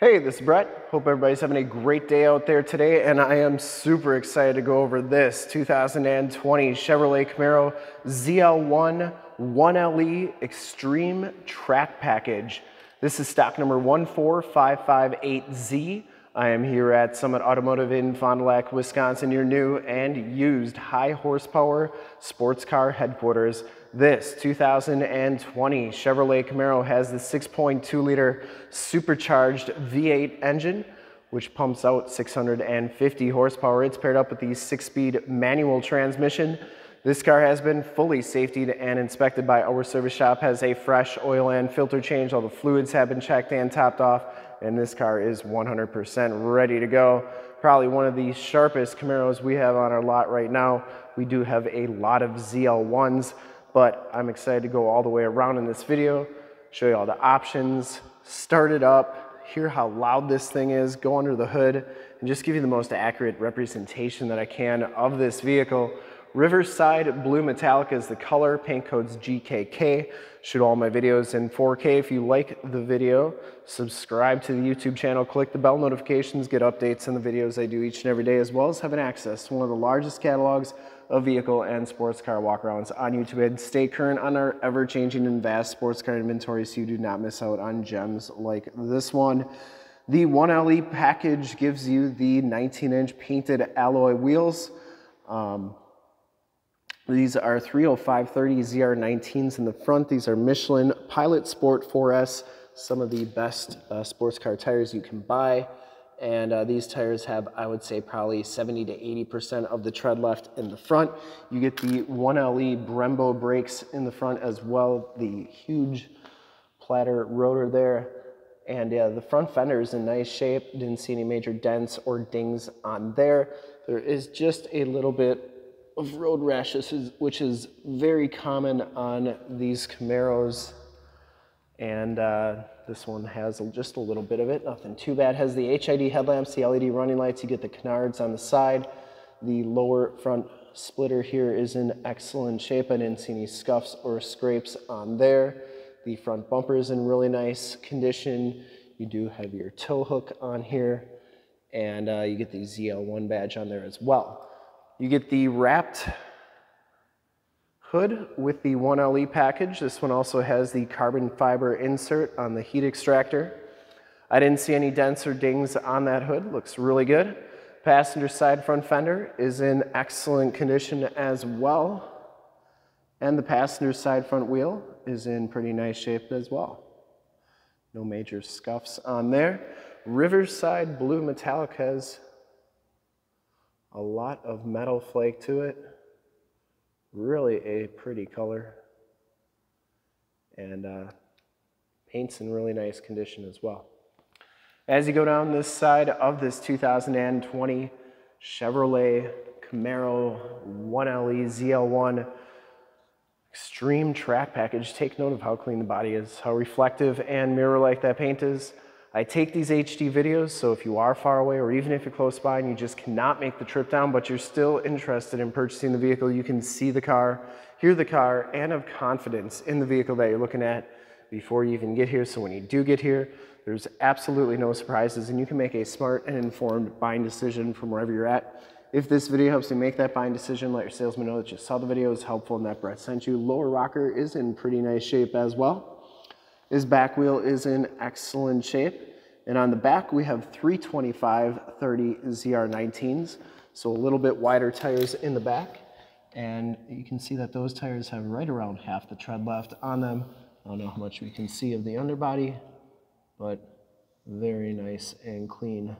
Hey, this is Brett. Hope everybody's having a great day out there today, and I am super excited to go over this 2020 Chevrolet Camaro ZL1 1LE Extreme Track Package. This is stock number 14558Z. I am here at Summit Automotive in Fond du Lac, Wisconsin, your new and used high horsepower sports car headquarters. This 2020 Chevrolet Camaro has the 6.2 liter supercharged V8 engine, which pumps out 650 horsepower. It's paired up with the six speed manual transmission. This car has been fully safetied and inspected by our service shop, has a fresh oil and filter change. All the fluids have been checked and topped off, and this car is 100% ready to go. Probably one of the sharpest Camaros we have on our lot right now. We do have a lot of ZL1s but I'm excited to go all the way around in this video, show you all the options, start it up, hear how loud this thing is, go under the hood, and just give you the most accurate representation that I can of this vehicle. Riverside Blue Metallic is the color, paint code's GKK. Shoot all my videos in 4K. If you like the video, subscribe to the YouTube channel, click the bell notifications, get updates on the videos I do each and every day, as well as having access to one of the largest catalogs of vehicle and sports car walkarounds on YouTube. And stay current on our ever-changing and vast sports car inventory so you do not miss out on gems like this one. The 1LE package gives you the 19-inch painted alloy wheels. Um, these are 30530 ZR19s in the front. These are Michelin Pilot Sport 4S, some of the best uh, sports car tires you can buy. And uh, these tires have, I would say, probably 70 to 80% of the tread left in the front. You get the 1LE Brembo brakes in the front as well, the huge platter rotor there. And uh, the front fender is in nice shape. Didn't see any major dents or dings on there. There is just a little bit of road rash, which is very common on these Camaros. And uh, this one has just a little bit of it, nothing too bad. Has the HID headlamps, the LED running lights, you get the canards on the side. The lower front splitter here is in excellent shape. I didn't see any scuffs or scrapes on there. The front bumper is in really nice condition. You do have your tow hook on here and uh, you get the ZL1 badge on there as well. You get the wrapped hood with the 1LE package. This one also has the carbon fiber insert on the heat extractor. I didn't see any dents or dings on that hood. Looks really good. Passenger side front fender is in excellent condition as well. And the passenger side front wheel is in pretty nice shape as well. No major scuffs on there. Riverside Blue Metallic has a lot of metal flake to it. Really a pretty color. And uh, paint's in really nice condition as well. As you go down this side of this 2020 Chevrolet Camaro 1LE ZL1 Extreme Track Package, take note of how clean the body is, how reflective and mirror-like that paint is. I take these HD videos, so if you are far away or even if you're close by and you just cannot make the trip down, but you're still interested in purchasing the vehicle, you can see the car, hear the car, and have confidence in the vehicle that you're looking at before you even get here. So when you do get here, there's absolutely no surprises and you can make a smart and informed buying decision from wherever you're at. If this video helps you make that buying decision, let your salesman know that you saw the video, is helpful and that Brett sent you. Lower rocker is in pretty nice shape as well. His back wheel is in excellent shape. And on the back, we have 325 30 ZR19s, so a little bit wider tires in the back. And you can see that those tires have right around half the tread left on them. I don't know how much we can see of the underbody, but very nice and clean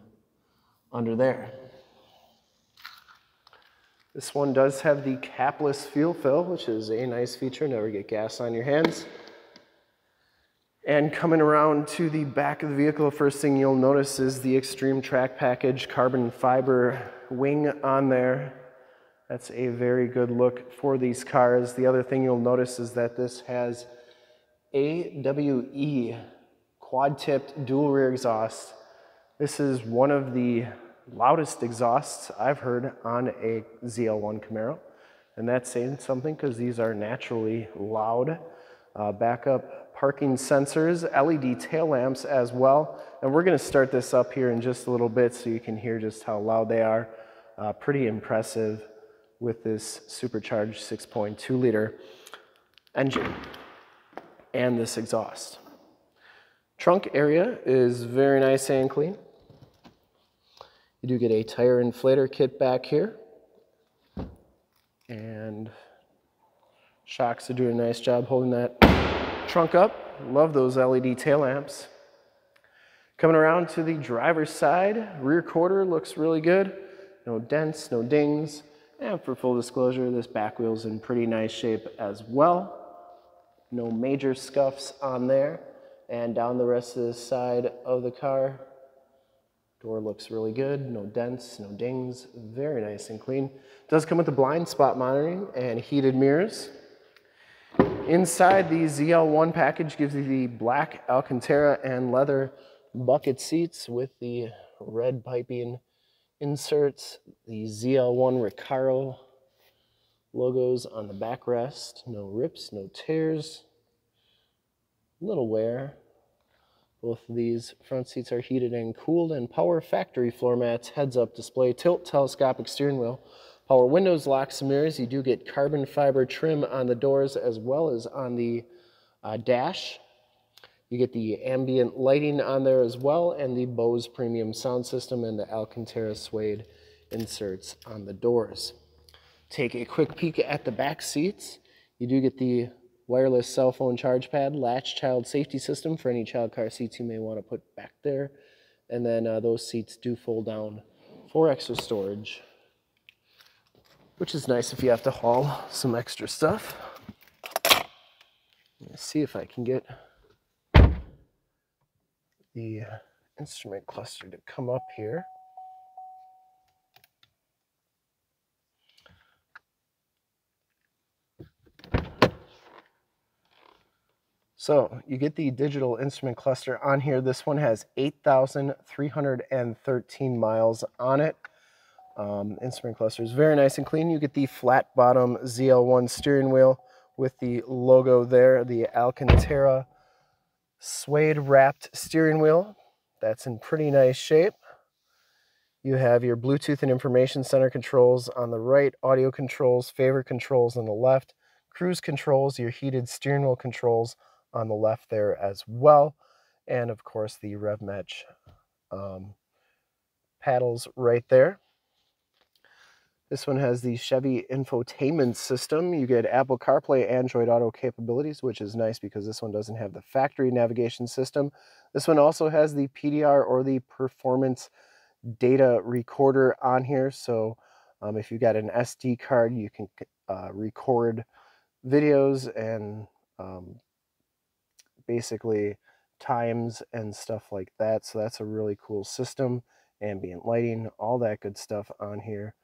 under there. This one does have the capless fuel fill, which is a nice feature. Never get gas on your hands. And coming around to the back of the vehicle, first thing you'll notice is the Extreme Track Package carbon fiber wing on there. That's a very good look for these cars. The other thing you'll notice is that this has AWE quad-tipped dual rear exhaust. This is one of the loudest exhausts I've heard on a ZL1 Camaro. And that's saying something because these are naturally loud. Uh, backup parking sensors, LED tail lamps as well. And we're gonna start this up here in just a little bit so you can hear just how loud they are. Uh, pretty impressive with this supercharged 6.2 liter engine and this exhaust. Trunk area is very nice and clean. You do get a tire inflator kit back here. And shocks are doing a nice job holding that trunk up. Love those LED tail lamps. Coming around to the driver's side, rear quarter looks really good. No dents, no dings. And for full disclosure, this back wheel's in pretty nice shape as well. No major scuffs on there. And down the rest of the side of the car, door looks really good. No dents, no dings. Very nice and clean. Does come with the blind spot monitoring and heated mirrors. Inside the ZL1 package gives you the black Alcantara and leather bucket seats with the red piping inserts, the ZL1 Recaro logos on the backrest, no rips, no tears, little wear. Both of these front seats are heated and cooled and power factory floor mats, heads up display, tilt telescopic steering wheel, power windows, locks mirrors. You do get carbon fiber trim on the doors as well as on the uh, dash. You get the ambient lighting on there as well and the Bose premium sound system and the Alcantara suede inserts on the doors. Take a quick peek at the back seats. You do get the wireless cell phone charge pad, latch child safety system for any child car seats you may want to put back there. And then uh, those seats do fold down for extra storage, which is nice if you have to haul some extra stuff. Let's see if I can get the uh, instrument cluster to come up here. So you get the digital instrument cluster on here. This one has 8,313 miles on it. Um, instrument cluster is very nice and clean. You get the flat bottom ZL1 steering wheel with the logo there, the Alcantara suede wrapped steering wheel. That's in pretty nice shape. You have your Bluetooth and information center controls on the right, audio controls, favorite controls on the left, cruise controls, your heated steering wheel controls on the left there as well. And of course the RevMatch um, paddles right there. This one has the Chevy infotainment system. You get Apple CarPlay, Android Auto capabilities, which is nice because this one doesn't have the factory navigation system. This one also has the PDR or the performance data recorder on here. So um, if you got an SD card, you can uh, record videos and um, basically times and stuff like that. So that's a really cool system. Ambient lighting, all that good stuff on here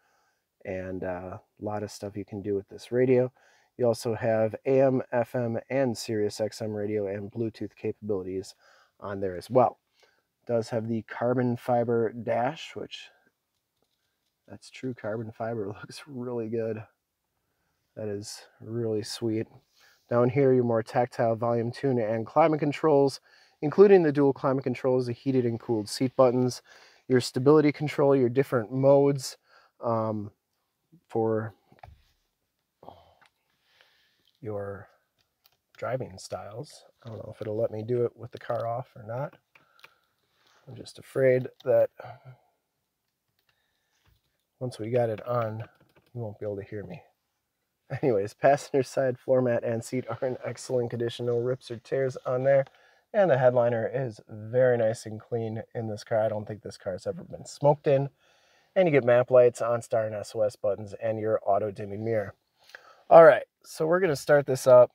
and uh, a lot of stuff you can do with this radio. You also have AM, FM, and Sirius XM radio and Bluetooth capabilities on there as well. It does have the carbon fiber dash, which that's true carbon fiber, looks really good. That is really sweet. Down here, your more tactile volume tune and climate controls, including the dual climate controls, the heated and cooled seat buttons, your stability control, your different modes, um, for your driving styles. I don't know if it'll let me do it with the car off or not. I'm just afraid that once we got it on, you won't be able to hear me. Anyways, passenger side floor mat and seat are in excellent condition. No rips or tears on there. And the headliner is very nice and clean in this car. I don't think this car has ever been smoked in and you get map lights, OnStar and SOS buttons, and your auto dimming mirror. All right, so we're gonna start this up.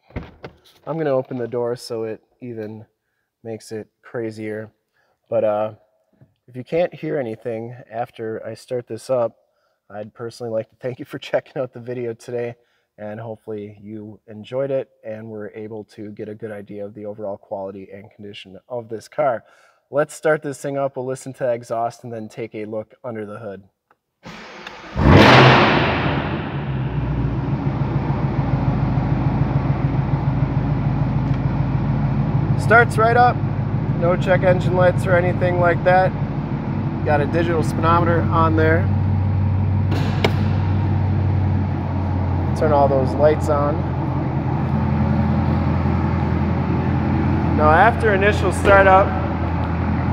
I'm gonna open the door so it even makes it crazier. But uh, if you can't hear anything after I start this up, I'd personally like to thank you for checking out the video today and hopefully you enjoyed it and were able to get a good idea of the overall quality and condition of this car. Let's start this thing up. We'll listen to exhaust and then take a look under the hood. Starts right up, no check engine lights or anything like that. Got a digital speedometer on there. Turn all those lights on. Now after initial startup,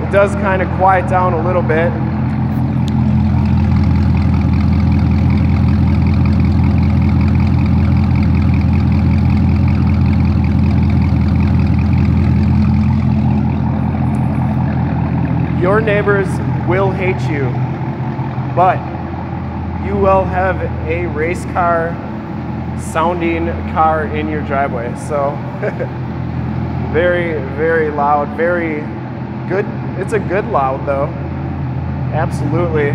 it does kind of quiet down a little bit. Your neighbors will hate you, but you will have a race car sounding car in your driveway. So very, very loud, very good. It's a good loud though. Absolutely.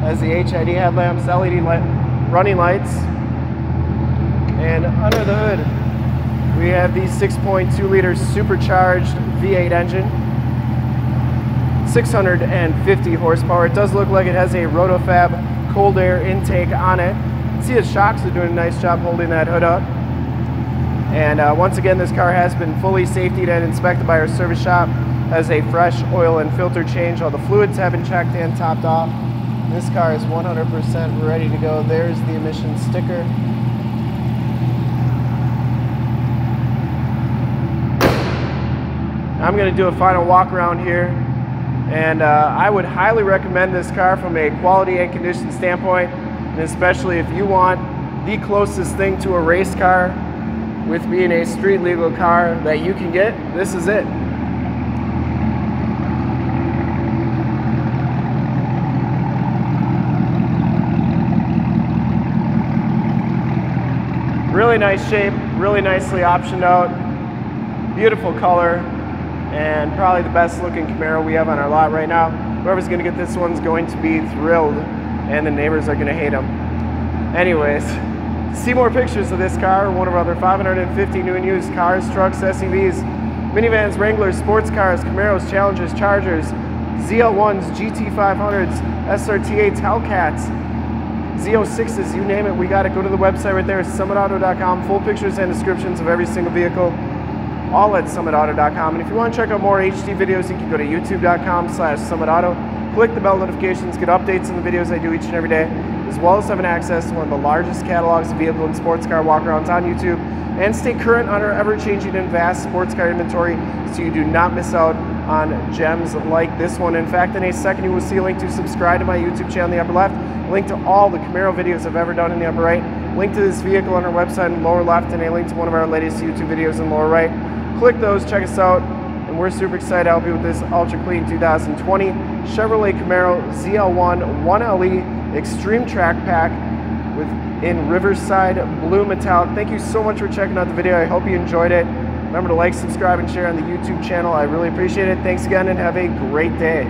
Has the HID headlamps, LED light, running lights, and under the hood we have the 6.2 liter supercharged V8 engine 650 horsepower. It does look like it has a Rotofab cold air intake on it. See the shocks are doing a nice job holding that hood up. And uh, once again, this car has been fully safetied and inspected by our service shop. Has a fresh oil and filter change. All the fluids have been checked and topped off. This car is 100% ready to go. There's the emissions sticker. I'm going to do a final walk around here and uh, I would highly recommend this car from a quality and condition standpoint, and especially if you want the closest thing to a race car with being a street legal car that you can get, this is it. Really nice shape, really nicely optioned out, beautiful color, and probably the best looking Camaro we have on our lot right now. Whoever's gonna get this one's going to be thrilled and the neighbors are gonna hate them. Anyways, see more pictures of this car one of our other 550 new and used cars, trucks, SUVs, minivans, Wranglers, sports cars, Camaros, Challengers, Chargers, ZL1s, GT500s, SRT8s, Hellcats, Z06s, you name it, we got it. Go to the website right there, summitauto.com. Full pictures and descriptions of every single vehicle all at summitauto.com. And if you want to check out more HD videos, you can go to youtube.com slash summitauto. Click the bell notifications, get updates on the videos I do each and every day, as well as having access to one of the largest catalogs of vehicle and sports car walkarounds on YouTube, and stay current on our ever-changing and vast sports car inventory so you do not miss out on gems like this one. In fact, in a second you will see a link to subscribe to my YouTube channel in the upper left, link to all the Camaro videos I've ever done in the upper right, link to this vehicle on our website in the lower left, and a link to one of our latest YouTube videos in the lower right click those, check us out, and we're super excited to help you with this Ultra Clean 2020 Chevrolet Camaro ZL1 1LE Extreme Track Pack with in Riverside Blue Metallic. Thank you so much for checking out the video. I hope you enjoyed it. Remember to like, subscribe, and share on the YouTube channel. I really appreciate it. Thanks again, and have a great day.